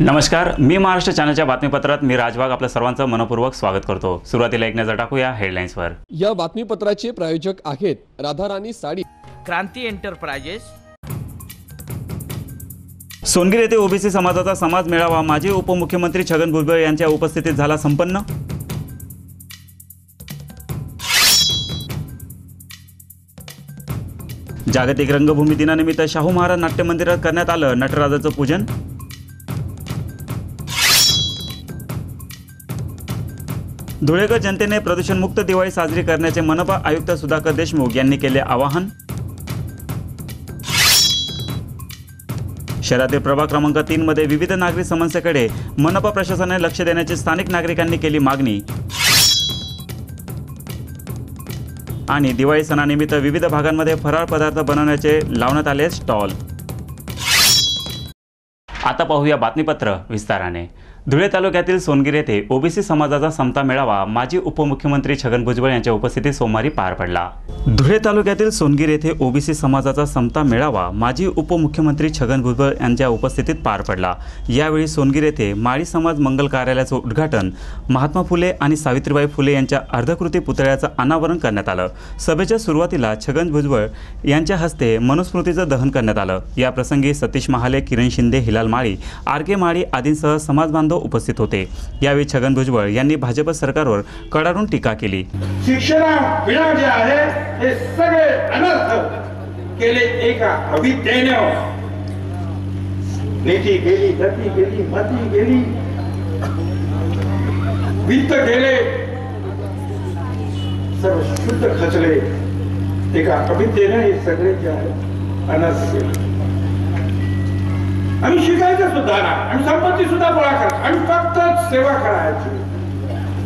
नमस्कार मी महाराष्ट्र चॅनलच्या बातमीपत्रात मी राजवाग आपल्या सर्वांचं मनपूर्वक स्वागत करतो. सुरुवातीला एक नजर टाकूया हेडलाईन्सवर. या बातमीपत्राचे प्रायोजक आहेत राधाराणी साडी. क्रांती एंटरप्राइजेस. सोनगीर येथे ओबीसी समाजाचा समाज मेळावा माजी उपमुख्यमंत्री छगन भुजबळ यांच्या उपस्थितीत झाला संपन्न. जागतिक रंगभूमी दिनानिमित्त शाहू महाराज नाट्य मंदिरात करण्यात आलं नटराजाचं पूजन. धुळेकर जनतेने प्रदूषणमुक्त दिवाळी साजरी करण्याचे मनपा आयुक्त सुधाकर देशमुख यांनी केले आवाहन. शहरातील प्रभाग क्रमांक तीन मध्ये विविध नागरिक समस्येकडे मनपा प्रशासनाने लक्ष देण्याची स्थानिक नागरिकांनी केली मागणी. आणि दिवाळी सणानिमित्त विविध भागांमध्ये फराळ पदार्थ बनवण्याचे लावण्यात आले स्टॉल. आता पाहूया बातमीपत्र विस्ताराने. धुळे तालुक्यातील सोनगीर येथे ओबीसी समाजाचा समता मेळावा माजी उपमुख्यमंत्री छगन भुजबळ यांच्या उपस्थितीत सोमवारी पार पडला. धुळे तालुक्यातील सोनगीर येथे ओबीसी समाजाचा समता मेळावा माजी उपमुख्यमंत्री छगन भुजबळ यांच्या उपस्थितीत पार पडला. यावेळी सोनगीर येथे माळी समाज मंगल कार्यालयाचं उद्घाटन महात्मा फुले आणि सावित्रीबाई फुले यांच्या अर्धकृती पुतळ्याचं अनावरण करण्यात आलं. सभेच्या सुरुवातीला छगन भुजबळ यांच्या हस्ते मनुस्मृतीचं दहन करण्यात आलं. याप्रसंगी सतीश महाले किरण शिंदे हिलाल माळी आर के माळी आदींसह समाज बांधव उपस्थित होते. यावेळी छगन भुजबळ यांनी भाजप सरकारवर कडाडून टीका केली. शिक्षणा जे आहे हे सगळे अनर्थ केले एका नीती गेली गती गेली मती गेली. वित्त गेले. सर्व शुद्ध खचले. एका अविद्येने हे सगळे जे आहे अनर्थ केले. आम्ही शिकायचं सुद्धा ना आणि संपत्ती सुद्धा गोळा करा आणि फक्त सेवा करायची.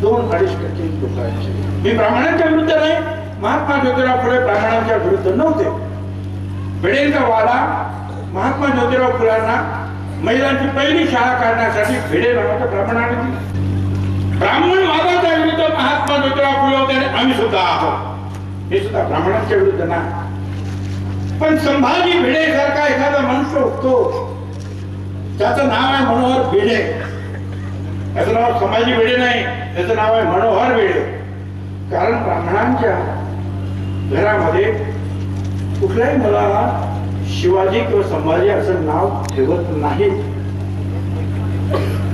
दोन अडीच टक्के लोकांची मी ब्राह्मणांच्या विरुद्ध नाही महात्मा ज्योतिराव फुले ब्राह्मणांच्या विरुद्ध नव्हते. भिडेंचा वाला महात्मा ज्योतिराव फुलांना महिलांची पहिली शाळा काढण्यासाठी भिडे नावाच्या ब्राह्मणाने दिली. ब्राह्मण वादाच्या विरुद्ध महात्मा ज्योतिराव फुले होते आणि आम्ही सुद्धा आहोत. हे सुद्धा ब्राह्मणांच्या विरुद्ध नाही. पण संभाजी भिडे सारखा एखादा मनुष्य होतो. त्याचं नाव आहे मनोहर भिडे. त्याचं नाव संभाजी भिडे नाही त्याचं नाव आहे मनोहर भिडे. कारण ब्राह्मणांच्या घरामध्ये कुठल्याही मुलाला शिवाजी किंवा संभाजी असं नाव ठेवत नाही.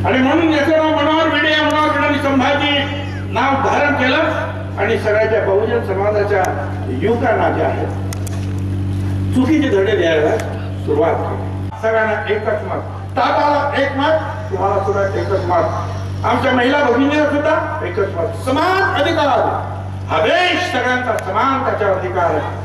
आणि म्हणून याचं नाव मनोहर भिडे या मनोहर भिडे संभाजी नाव धारण केलं आणि सगळ्याच्या बहुजन समाजाच्या युवकांना जे आहे चुकीचे धडे द्यायला सुरुवात केली. सगळ्यांना एकच मत. टाटाला एक मत तुम्हाला सुद्धा एकच मत आमच्या महिला भगिनीला सुद्धा एकच मत समान अधिकार. हा देश सगळ्यांचा समान त्याच्यावर अधिकार आहे.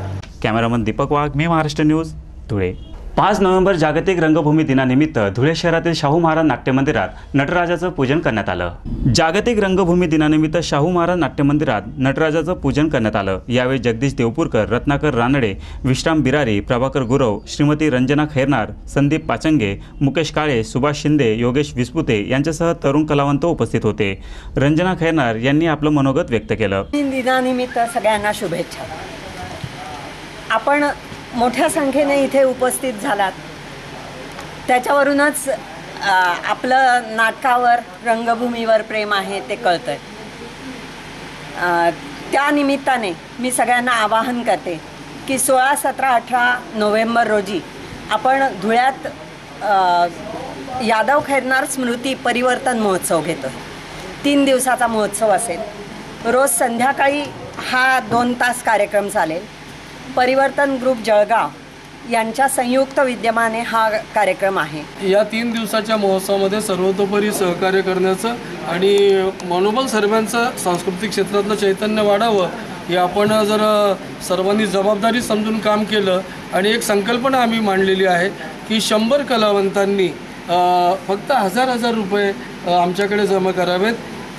कॅमेरामन दीपक वाघ मी महाराष्ट्र न्यूज धुळे. पाच नोव्हेंबर जागतिक रंगभूमी दिनानिमित्त धुळे शहरातील शाहू महाराज नाट्य मंदिरात नटराजाचं पूजन करण्यात आलं. जागतिक रंगभूमी दिनानिमित्त शाहू महाराज नाट्य मंदिरात नटराजाचं पूजन करण्यात आलं. यावेळी जगदीश देवपूरकर रत्नाकर रानडे विश्राम बिरारी प्रभाकर गुरव श्रीमती रंजना खैरनार संदीप पाचंगे मुकेश काळे सुभाष शिंदे योगेश विस्पुते यांच्यासह तरुण कलावंत उपस्थित होते. रंजना खैरनार यांनी आपलं मनोगत व्यक्त केलं. दिनानिमित्त सगळ्यांना शुभेच्छा. आपण मोठ्या संख्येने इथे उपस्थित झालात. त्याच्यावरूनच आपलं नाटकावर रंगभूमीवर प्रेम आहे ते कळतं आहे त्या निमित्ताने मी सगळ्यांना आवाहन करते की सोळा सतरा अठरा नोव्हेंबर रोजी आपण धुळ्यात यादव खैरनार स्मृती परिवर्तन महोत्सव घेतो. तीन दिवसाचा महोत्सव असेल. रोज संध्याकाळी हा दोन तास कार्यक्रम चालेल. परिवर्तन ग्रुप जळगाव यांच्या संयुक्त विद्यमाने हा कार्यक्रम आहे. या तीन दिवसाच्या महोत्सवामध्ये सर्वतोपरी सहकार्य करण्याचं आणि मनोबल सर्वांचं सांस्कृतिक क्षेत्रातलं चैतन्य वाढावं हे आपण जर सर्वांनी जबाबदारी समजून काम केलं आणि एक संकल्पना आम्ही मांडलेली आहे की शंभर कलावंतांनी फक्त हजार हजार रुपये आमच्याकडे जमा करावेत.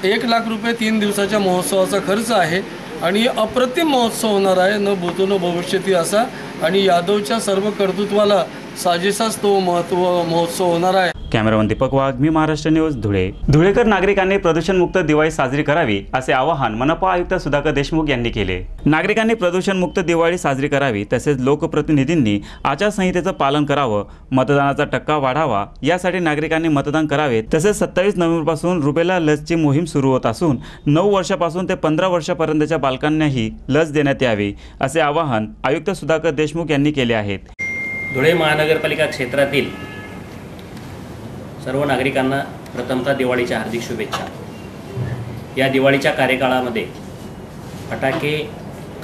एक लाख रुपये तीन दिवसाच्या महोत्सवाचा खर्च आहे. आणि अप्रतिम महोत्सव होणार आहे. न भूतो न भविष्यती असा. आणि यादवच्या सर्व कर्तृत्वाला साजेसाच तो महत्त्व महोत्सव होणार आहे. कॅमेरामन दीपक वाघ मी महाराष्ट्र न्यूज धुळे. धुळेकर नागरिकांनी प्रदूषणमुक्त दिवाळी साजरी करावी असे आवाहन मनपा आयुक्त सुधाकर देशमुख यांनी केले. नागरिकांनी प्रदूषणमुक्त दिवाळी साजरी करावी तसेच लोकप्रतिनिधींनी आचारसंहितेचं पालन करावं मतदानाचा टक्का वाढावा यासाठी नागरिकांनी मतदान करावे तसेच सत्तावीस नोव्हेंबरपासून रुबेला लसची मोहीम सुरू होत असून नऊ वर्षापासून ते पंधरा वर्षापर्यंतच्या बालकांनाही लस देण्यात यावी असे आवाहन आयुक्त सुधाकर देशमुख यांनी केले आहेत धुळे महानगरपालिका क्षेत्रातील सर्व नागरिकांना प्रथमतः दिवाळीच्या हार्दिक शुभेच्छा. या दिवाळीच्या कार्यकाळामध्ये फटाके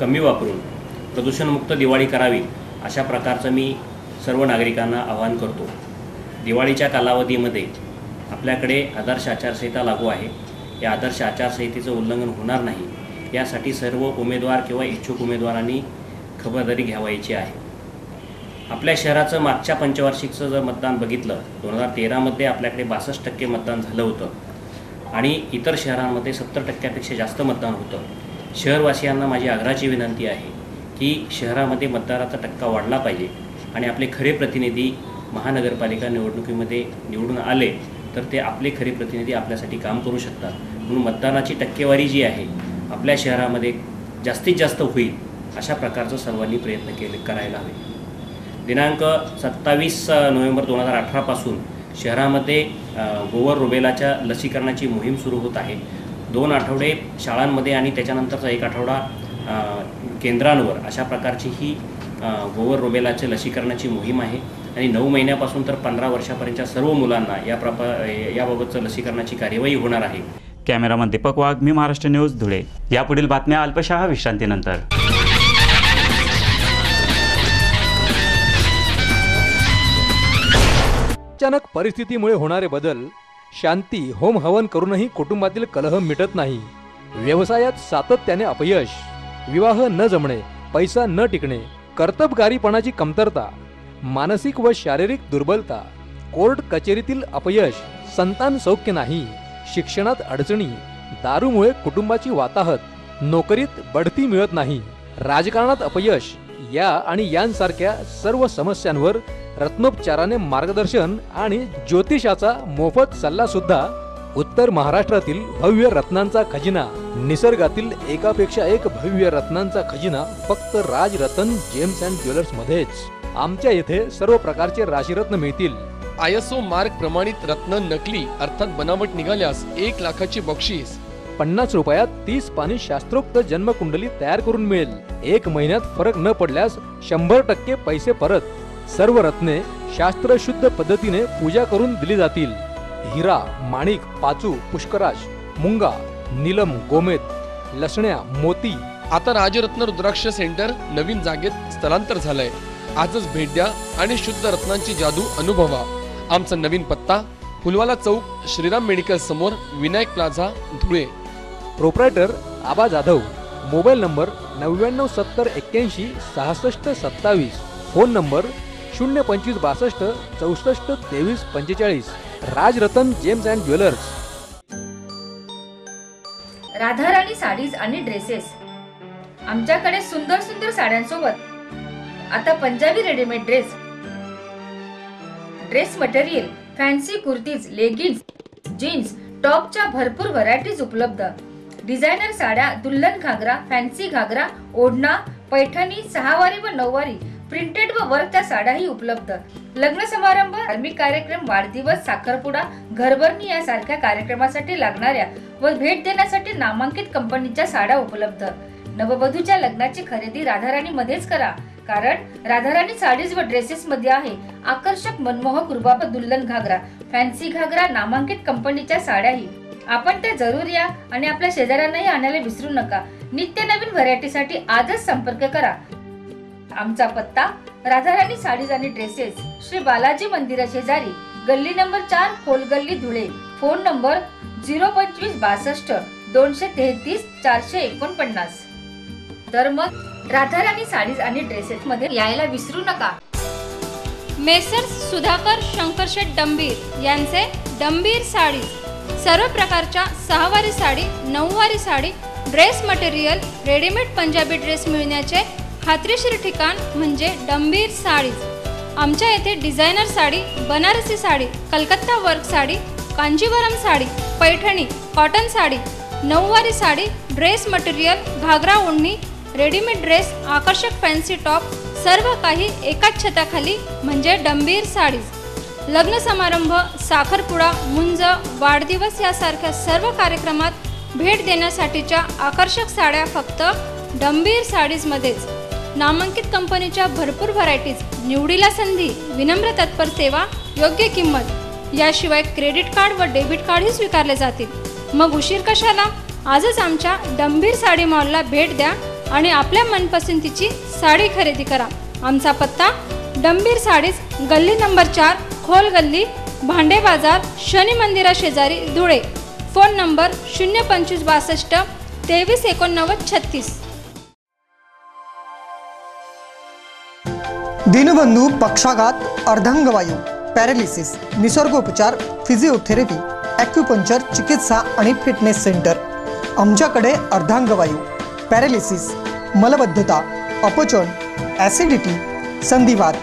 कमी वापरून प्रदूषणमुक्त दिवाळी करावी अशा प्रकारचं मी सर्व नागरिकांना आवाहन करतो. दिवाळीच्या कालावधीमध्ये आपल्याकडे आदर्श आचारसंहिता लागू आहे. या आदर्श आचारसंहितेचं उल्लंघन होणार नाही. यासाठी सर्व उमेदवार किंवा इच्छुक उमेदवारांनी खबरदारी घ्यावायची आहे. आपल्या शहराचं मागच्या पंचवार्षिकचं जर मतदान बघितलं दोन हजार तेरामध्ये आपल्याकडे बासष्ट टक्के मतदान झालं होतं. आणि इतर शहरांमध्ये सत्तर टक्क्यापेक्षा जास्त मतदान होतं. शहरवासियांना माझी आग्रहाची विनंती आहे की शहरामध्ये मतदाराचा टक्का वाढला पाहिजे आणि आपले खरे प्रतिनिधी महानगरपालिका निवडणुकीमध्ये निवडून आले तर ते आपले खरे प्रतिनिधी आपल्यासाठी काम करू शकतात. म्हणून मतदानाची टक्केवारी जी आहे आपल्या शहरामध्ये जास्तीत जास्त होईल अशा प्रकारचं सर्वांनी प्रयत्न केले करायला हवे. दिनांक सत्तावीस नोव्हेंबर दोन हजार अठरापासून शहरामध्ये गोवर रुबेलाच्या लसीकरणाची मोहीम सुरू होत आहे. दोन आठवडे शाळांमध्ये आणि त्याच्यानंतरचा एक आठवडा केंद्रांवर अशा प्रकारची ही गोवर रुबेलाचे लसीकरणाची मोहीम आहे. आणि नऊ महिन्यापासून तर पंधरा वर्षापर्यंतच्या सर्व मुलांना या प्रपा याबाबतचं लसीकरणाची कार्यवाही होणार आहे. कॅमेरामन दीपक वाघ मी महाराष्ट्र न्यूज धुळे. यापुढील बातम्या अल्पशहा विश्रांतीनंतर. अचानक परिस्थितीमुळे होणारे बदल शांती होम हवन करूनही कुटुंबातील कलह मिटत नाही. व्यवसायात सातत्याने अपयश विवाह न जमणे पैसा न टिकणे कर्तबगारीपणाची कमतरता मानसिक व शारीरिक दुर्बलता कोर्ट कचेरीतील अपयश संतान सौख्य नाही शिक्षणात अडचणी दारूमुळे कुटुंबाची वाताहत नोकरीत बढती मिळत नाही राजकारणात अपयश या आणि यांसारख्या सर्व समस्यांवर रत्नोपचाराने मार्गदर्शन आणि ज्योतिषाचा मोफत सल्ला सुद्धा उत्तर महाराष्ट्रातील भव्य रत्नांचा खजिना. निसर्गातील एकापेक्षा एक भव्य रत्नांचा खजिना फक्त राजरतन जेम्स अँड ज्वेलर्स मध्येच. आमच्या येथे सर्व प्रकारचे राशीरत्न मिळतील. आयएसओ मार्क प्रमाणित रत्न नकली अर्थात बनावट निघाल्यास एक लाखाची बक्षीस. पन्नास रुपयात तीस पाणी शास्त्रोक्त जन्मकुंडली तयार करून मिळेल. एक महिन्यात फरक न पडल्यास शंभर टक्के पैसे परत. सर्व रत्ने शास्त्रशुद्ध पद्धतीने पूजा करून दिली जातील. हिरा माणिक पाचू पुष्कराज मुंगा नीलम गोमेद लसण्या मोती. आता राजरत्न रुद्राक्ष सेंटर नवीन जागेत स्थलांतर झालंय. आजच भेट द्या आणि शुद्ध रत्नांची जादू अनुभवा. आमचा नवीन पत्ता फुलवाला चौक श्रीराम मेडिकल समोर Vinayak plaza Dhule. Proprietor Aba Jadhav. Mobile number नव्याण्णव सत्तर एक्क्याऐंशी सहासष्ट सत्तावीस. फोन नंबर शून्य पंचवीस बासष्ट चौसष्ट तेवीस पंचेचाळीस. Rajratan gems and jewellers. Radharani sarees आणि ड्रेसेस. आमच्याकडे सुंदर सुंदर साड्यांसोबत आता Punjabi readymade dress. Dress material fancy kurtis leggings jeans टॉपच्या भरपूर व्हरायटीज उपलब्ध. डिझायनर साड्या दुल्हन घागरा फॅन्सी घागरा ओढणा पैठणी सहावारी व नऊवारी. प्रिंटेड व वर्कच्या साड्याही उपलब्ध. लग्न समारंभ धार्मिक कार्यक्रम वाढदिवस साखरपुडा घरभरणी यासारख्या कार्यक्रमासाठी लागणाऱ्या व भेट देण्यासाठी नामांकित कंपनीच्या साड्या उपलब्ध. नववधूच्या लग्नाची खरेदी राधाराणी मध्येच करा. कारण राधाराणी साडीज व ड्रेसेस मध्ये आहे. आकर्षक मनमोहक रुबाब दुल्हन घागरा फॅन्सी घागरा नामांकित कंपनीच्या साड्याही. आपण त्या जरूर या आणि आपल्या शेजाऱ्यांनाही आणायला विसरू नका. नित्य नवीन व्हरायटीसाठी आजच संपर्क करा. आमचा पत्ता राधाराणी साडीज आणि ड्रेसेस श्री बालाजी मंदिरा शेजारी गल्ली नंबर चार खोलगल्ली धुळे. फोन नंबर झिरो पंचवीस बासष्ट दोनशे तेहतीस चारशे एकोणपन्नास. तर मग राधाराणी साडीज आणि ड्रेसेस मध्ये यायला विसरू नका. मेसर्स सुधाकर शंकरशेठ डंबीर यांचे डंबीर साडी सर्व प्रकारच्या सहावारी साडी नऊवारी sari dress material readymade Punjabi dress मिळण्याचे खात्रीशीर ठिकाण म्हणजे डंबीर साडीज आमच्या येथे designer sari Banarasi sari Calcutta work sari Kanjeevaram sari Paithani cotton sari नऊवारी साडी ड्रेस मटेरियल घागरा ओढणी रेडीमेड ड्रेस आकर्षक फॅन्सी टॉप सर्व काही एकाच छताखाली म्हणजे डंबीर साडीज. लग्न समारंभ साखरपुडा मुंज वाढदिवस यासारख्या सर्व कार्यक्रमात भेट देण्यासाठीच्या आकर्षक साड्या फक्त डंबीर साडीजमध्येच. नामांकित कंपनीच्या भरपूर व्हरायटीज निवडीला संधी विनम्र तत्पर सेवा योग्य किंमत. याशिवाय क्रेडिट कार्ड व डेबिट कार्डही स्वीकारले जातील. मग उशीर कशाला? आजच आमच्या डंभीर साडी मॉलला भेट द्या आणि आपल्या मनपसंतीची साडी खरेदी करा. आमचा पत्ता डंबीर साडीज गल्ली नंबर चार खोल गल्ली भांडे बाजार शनी मंदिरा शेजारी धुळे. फोन नंबर शून्य पंचवीस बासष्ट तेवीस एकोणनव्वद छत्तीस. दीनबंधू पक्षाघात अर्धांगवायू पॅरालिसिस निसर्गोपचार फिजिओथेरपी ॲक्युपंक्चर चिकित्सा आणि फिटनेस सेंटर आमच्याकडे अर्धांगवायू पॅरालिसिस मलबद्धता अपचन ॲसिडिटी संधिवात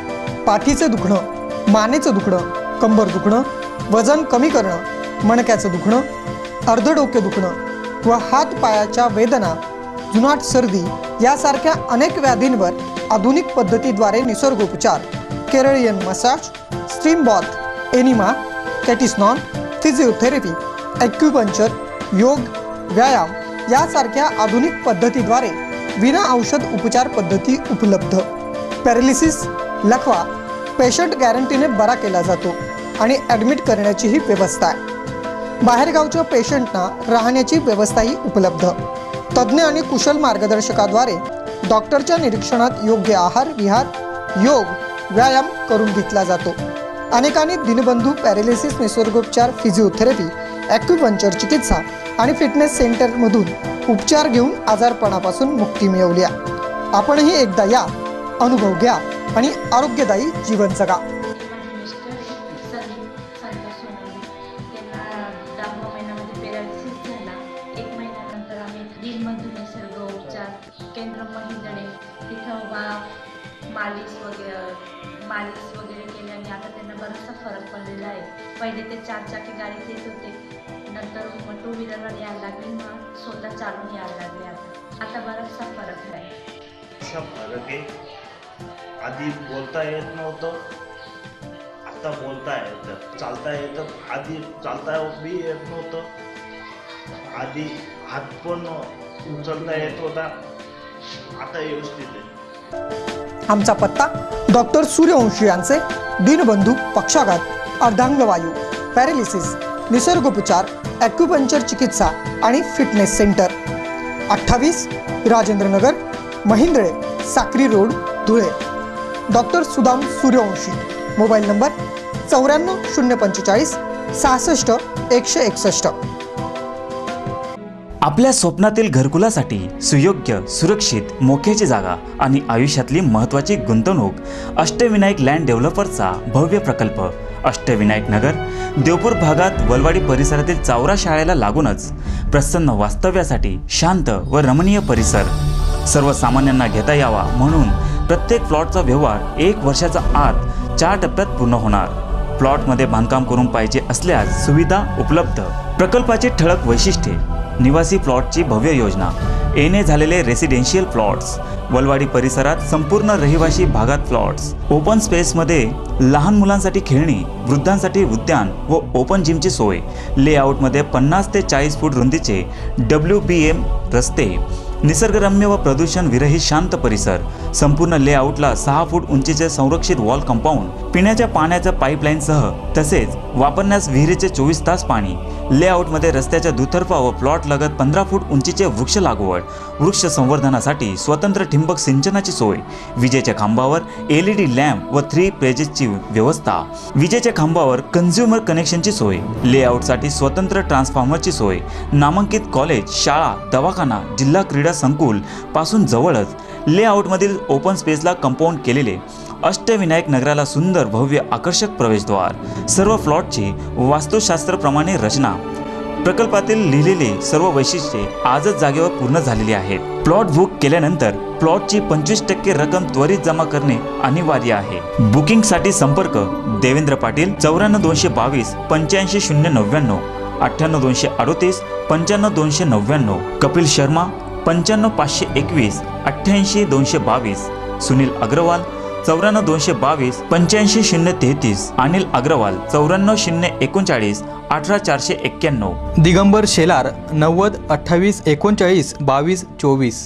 पाठीचं दुखणं मानेचं दुखणं कंबर दुखणं वजन कमी करणं मणक्याचं दुखणं अर्धडोके दुखणं व हातपायाच्या वेदना जुनाट सर्दी यासारख्या अनेक व्याधींवर आधुनिक पद्धतीद्वारे निसर्गोपचार Keralian massage steam bath enema कॅटिस्नॉन physiotherapy acupuncture yoga व्यायाम यासारख्या आधुनिक पद्धतीद्वारे विना औषध उपचार पद्धती उपलब्ध. पॅरालिसिस लखवा पेशंट गॅरंटीने बरा केला जातो आणि ॲडमिट करण्याचीही व्यवस्था आहे. बाहेरगावच्या पेशंटना राहण्याची व्यवस्थाही उपलब्ध. तज्ज्ञ आणि कुशल मार्गदर्शकाद्वारे डॉक्टरच्या निरीक्षणात योग्य आहार विहार योग व्यायाम करून घेतला जातो. अनेकांनी दिनबंधू पॅरालिसिस निसर्गोपचार फिजिओथेरपी ॲक्युपंक्चर चिकित्सा आणि फिटनेस सेंटरमधून उपचार घेऊन आजारपणापासून मुक्ती मिळवली आपणही एकदा या अनुभव घ्या आणि आरोग्यदायी जीवन जगा. पहिले ते चार चाकी गाडीत येत होते. नंतर मग टू व्हीलरवर यायला लागले. मग स्वतः चालून यायला लागले आता. आता बराचसा फरक आहे. असा फरक आहे. आधी बोलता येत नव्हतं. आता बोलता येतं. चालता येतं. आधी चालता बी येत नव्हतं. आधी हात पण उचलता येत होता. आता व्यवस्थित आहे. आमचा पत्ता डॉक्टर सूर्यवंशी यांचे दीनबंधू पक्षाघात. अर्धांगवायू पॅरालिसिस निसर्गोपचार ॲक्युपंचर चिकित्सा आणि फिटनेस सेंटर अठ्ठावीस Rajendranagar Mahindre Sakri road Dhule. Doctor Sudam Suryavanshi mobile number चौऱ्याण्णव शून्य पंचेचाळीस सहासष्ट एकशे एकसष्ट. आपल्या स्वप्नातील घरकुलासाठी सुयोग्य सुरक्षित मोक्याची जागा आणि आयुष्यातली महत्त्वाची गुंतवणूक अष्टविनायक लँड डेव्हलपर्सचा भव्य प्रकल्प अष्टविनायक नगर देवपूर भागात वलवाडी परिसरातील चावरा शाळेला लागूनच प्रसन्न वास्तव्यासाठी शांत व रमणीय परिसर. सर्वसामान्यांना घेता यावा म्हणून प्रत्येक प्लॉटचा व्यवहार एक वर्षाचा आत चार टप्प्यात पूर्ण होणार. प्लॉटमध्ये बांधकाम करून पाहिजे असल्यास सुविधा उपलब्ध. प्रकल्पाची ठळक वैशिष्ट्ये. निवासी प्लॉटची भव्य योजना. एने झालेले रेसिडेन्शियल प्लॉट्स वलवाडी परिसरात संपूर्ण रहिवासी भागात प्लॉट्स ओपन स्पेसमध्ये लहान मुलांसाठी खेळणी वृद्धांसाठी उद्यान व ओपन जिमची सोय. लेआउटमध्ये पन्नास ते चाळीस फूट रुंदीचे डब्ल्यू बी एम रस्ते. निसर्गरम्य व प्रदूषण विरहित शांत परिसर. संपूर्ण लेआउटला सहा फूट उंचीचे संरक्षित वॉल कंपाऊंड पिण्याच्या पाण्याच्या पाईपलाईनसह तसेच वापरण्यास विहिरीचे चोवीस तास पाणी. लेआउटमध्ये रस्त्याच्या दुतर्फा व प्लॉट लगत पंधरा फूट उंचीचे वृक्ष लागवड. वृक्ष संवर्धनासाठी स्वतंत्र ठिंबक सिंचनाची सोय. विजेच्या खांबावर एल ई डी लॅम्प व थ्री पेजेसची व्यवस्था. विजेच्या खांबावर कन्झ्युमर कनेक्शनची सोय. लेआउटसाठी स्वतंत्र ट्रान्सफॉर्मरची सोय. नामांकित कॉलेज शाळा दवाखाना जिल्हा क्रीडा संकुलपासून जवळच लेआउटमधील ओपन स्पेसला कंपाऊंड केलेले अष्टविनायक नगराला सुंदर भव्य आकर्षक प्रवेशद्वार सर्व प्लॉटची वास्तुशास्त्रप्रमाणे रचना प्रकल्पातील लिहिलेले सर्व वैशिष्ट्ये आजच जागेवर पूर्ण झालेली आहेत. प्लॉट बुक केल्यानंतर प्लॉटची पंचवीस टक्के रक्कम त्वरित जमा करणे अनिवार्य आहे. बुकिंगसाठी संपर्क देवेंद्र पाटील चौऱ्याण्णव दोनशे बावीस पंच्याऐंशी शून्य नव्याण्णव अठ्ठ्याण्णव दोनशे अडोतीस पंच्याण्णव दोनशे नव्याण्णव कपिल शर्मा पंच्याण्णव पाचशे एकवीस अठ्ठ्याऐंशी दोनशे बावीस. सुनील अग्रवाल चौऱ्याण्णव दोनशे बावीस पंच्याऐंशी शून्य तेहतीस. अनिल अग्रवाल चौऱ्याण्णव शून्य एकोणचाळीस अठरा चारशे एक्क्याण्णव. दिगंबर शेलार नव्वद अठ्ठावीस एकोणचाळीस बावीस चोवीस.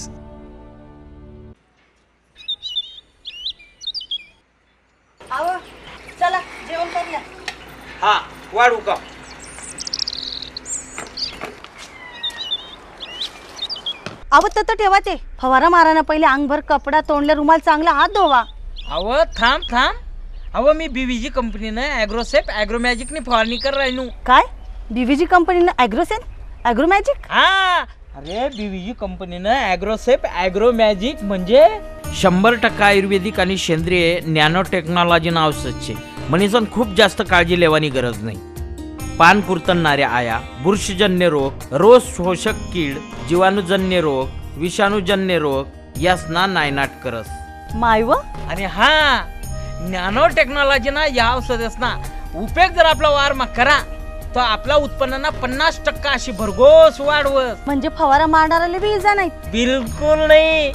चला जेवण करूया. हा वाढू का? अव तर ठेवा ते. फवारा मारा ना पहिले अंगभर कपडा तोंडले रुमाल चांगला हात धुवा. अव थांब थांब. अव मी बीव्हीजी कंपनीनं ॲग्रोसेप ॲग्रोमॅजिकने फवारणी कर राहिनू काय? बीव्हीजी कंपनीनं ॲग्रोसेन ॲग्रोमॅजिक हा. अरे बीव्हीजी कंपनीनं ॲग्रोसेप ॲग्रोमॅजिक म्हणजे शंभर टक्का आयुर्वेदिक आणि सेंद्रिय नॅनो टेक्नॉलॉजीनं औषध शे म्हणीसन खूप जास्त काळजी लेवानी गरज नाही. पान कुरतनणाऱ्या आया बुरशीजन्य रोग रोज शोषक कीड जीवाणूजन्य रोग विषाणूजन्य रोग यासना नायनाट करस. मायव? आणि हा नॅनो टेक्नॉलॉजीना या औषधसना उपयोग जर आपला वार मग करा तर आपल्या उत्पन्नाना पन्नास टक्का अशी भरघोस वाढवस म्हणजे फवारा मारणाऱ्याला बी इजा नाही बिलकुल नाही.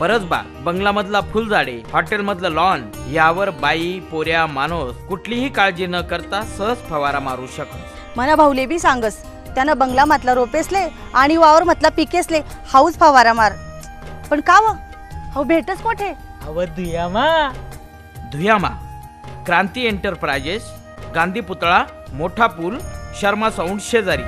परसबा बंगलामधला फुलझाडे हॉटेलमधलं लॉन यावर बाई पोऱ्या माणूस कुठलीही काळजी न करता सहज फवारा मारू शकतो. मना भाऊले बी सांगस त्यानं बंगला म्हटला रोपेसले आणि वावर म्हटला पिकेसले हाऊस फवारा मार. पण का व? हो भेटच कोठे अव धुयामा धुयामा क्रांती एंटरप्राइजेस गांधी पुतळा मोठा पूल शर्मा साऊंड शेजारी.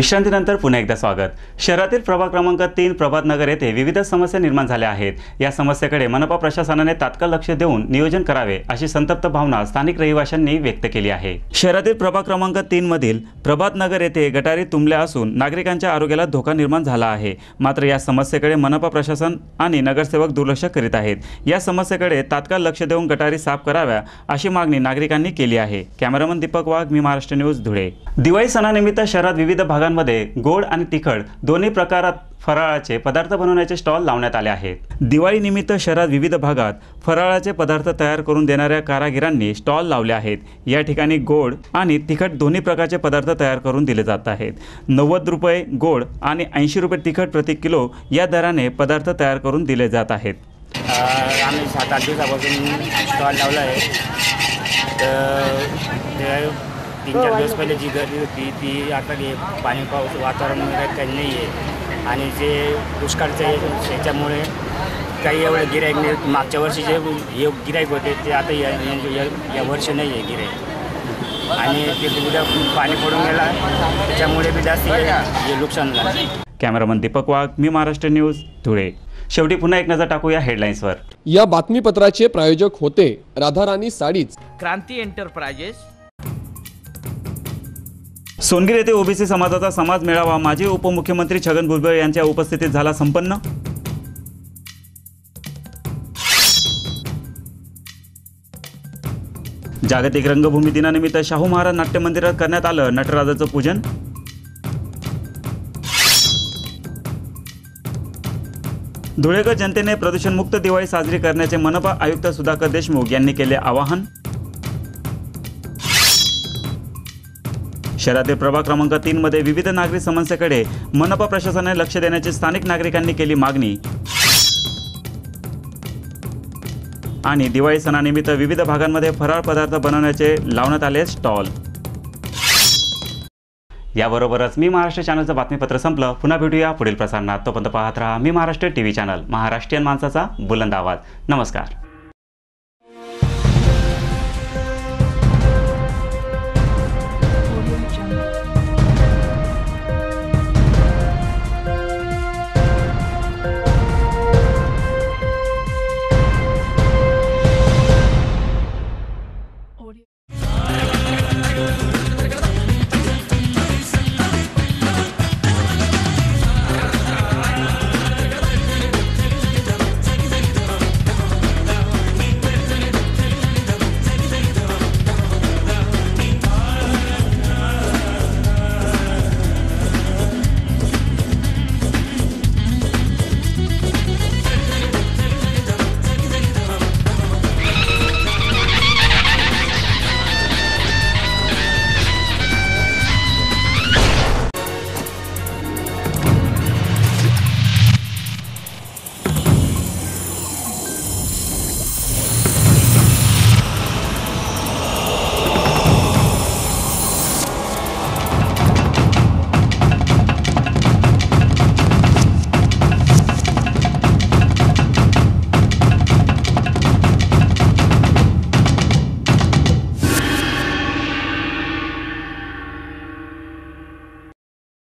विश्रांतीनंतर पुन्हा एकदा स्वागत. शहरातील प्रभाग क्रमांक तीन प्रभात नगर येथे विविध समस्या निर्माण झाल्या आहेत. या समस्येकडे मनपा प्रशासनाने तात्काळ लक्ष देऊन नियोजन करावे अशी संतप्त भावना स्थानिक रहिवाशांनी व्यक्त केली आहे. शहरातील प्रभाग क्रमांक तीन मधील प्रभात नगर येथे गटारी तुंबल्या असून नागरिकांच्या आरोग्याला धोका निर्माण झाला आहे. मात्र या समस्येकडे मनपा प्रशासन आणि नगरसेवक दुर्लक्ष करीत आहेत. या समस्येकडे तात्काळ लक्ष देऊन गटारी साफ कराव्या अशी मागणी नागरिकांनी केली आहे. कॅमेरामन दीपक वाघ मी महाराष्ट्र न्यूज धुळे. दिवाळी सणानिमित्त शहरात विविध भागात दुकानांमध्ये गोड आणि तिखट दोन्ही प्रकारात फराळाचे पदार्थ बनवण्याचे स्टॉल लावण्यात आले आहेत. दिवाळीनिमित्त शहरात विविध भागात फराळाचे पदार्थ तयार करून देणाऱ्या कारागिरांनी स्टॉल लावले आहेत. या ठिकाणी गोड आणि तिखट दोन्ही प्रकारचे पदार्थ तयार करून दिले जात आहेत. नव्वद रुपये गोड आणि ऐंशी रुपये तिखट प्रति किलो या दराने पदार्थ तयार करून दिले जात आहेत. आम्ही सात आठ दिवसापासून स्टॉल लावला आहे. तर तीन चार दिवस पहिले जी गर्दी होती ती आता हे पाणी पाऊस वातावरण वगैरे काही नाही आहे. आणि जे दुष्काळचं आहे त्याच्यामुळे काही एवढं गिराईक नाही. मागच्या वर्षी जे गिराईक होते ते आता या या- या- वर्षी नाही आहे गिराईक आणि ते उद्या पाणी पडून गेला त्याच्यामुळे बी जास्त हे- हे नुकसान झालं. कॅमेरामन दीपक वाघ मी महाराष्ट्र न्यूज धुळे. शेवटी पुन्हा एक नजर टाकूया हेडलाईन्सवर. या बातमीपत्राचे प्रायोजक होते राधाराणी साडीच. क्रांती एंटरप्राइजेस सोनगीर येथे ओबीसी समाजाचा समाज मेळावा. माजी उपमुख्यमंत्री छगन भुजबळ यांच्या उपस्थितीत झाला संपन्न. जागतिक रंगभूमी दिनानिमित्त शाहू महाराज नाट्य मंदिरात करण्यात आलं नटराजाचं पूजन. धुळेकर जनतेने प्रदूषणमुक्त दिवाळी साजरी करण्याचे मनपा आयुक्त सुधाकर देशमुख यांनी केले आवाहन. शहरातील प्रभाग क्रमांक तीन मध्ये विविध नागरिक समस्येकडे मनपा प्रशासनाने लक्ष देण्याची स्थानिक नागरिकांनी केली मागणी. आणि दिवाळी सणानिमित्त विविध भागांमध्ये फराळ पदार्थ बनवण्याचे लावण्यात आले स्टॉल. याबरोबरच मी महाराष्ट्र चॅनलचं बातमीपत्र संपलं. पुन्हा भेटूया पुढील प्रसारणात. तोपर्यंत पाहत राहा मी Maharashtra T V channel Maharashtrian माणसाचा बुलंद आवाज. नमस्कार.